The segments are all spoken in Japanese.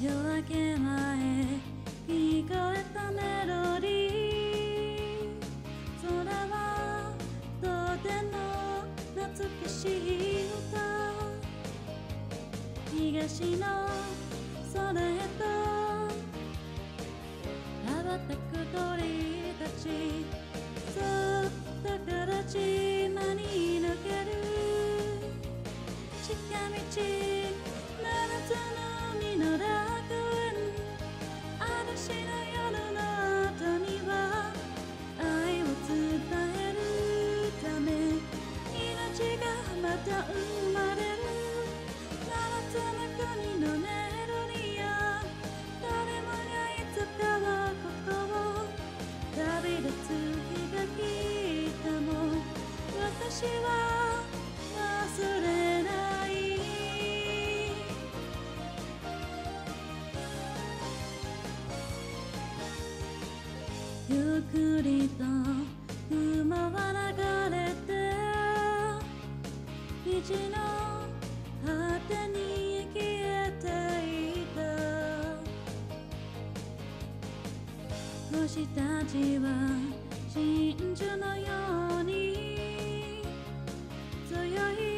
夜明け前聞こえたメロディー空はとても懐かしい歌東の空へと羽ばたく鳥たちそっとから島に抜ける近道嵐のゆっくりと雲は流れて道の果てに消えていた。星たちは真珠のように強い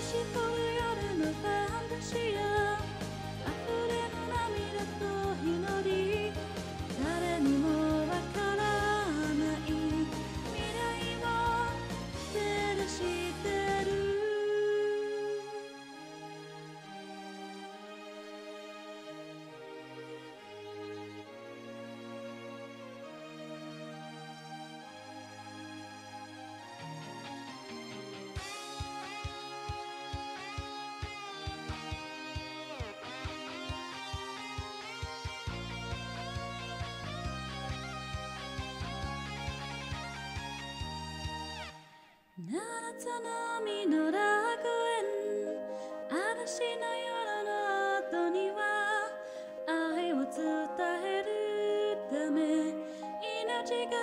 星降る夜のファンタジア夏の実の楽園。嵐の夜の後には愛を伝えるため命が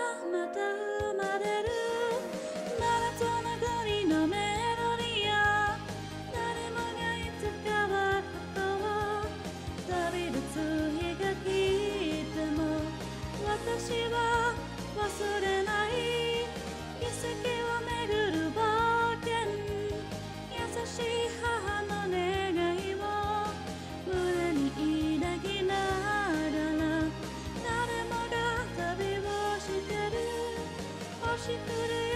she could've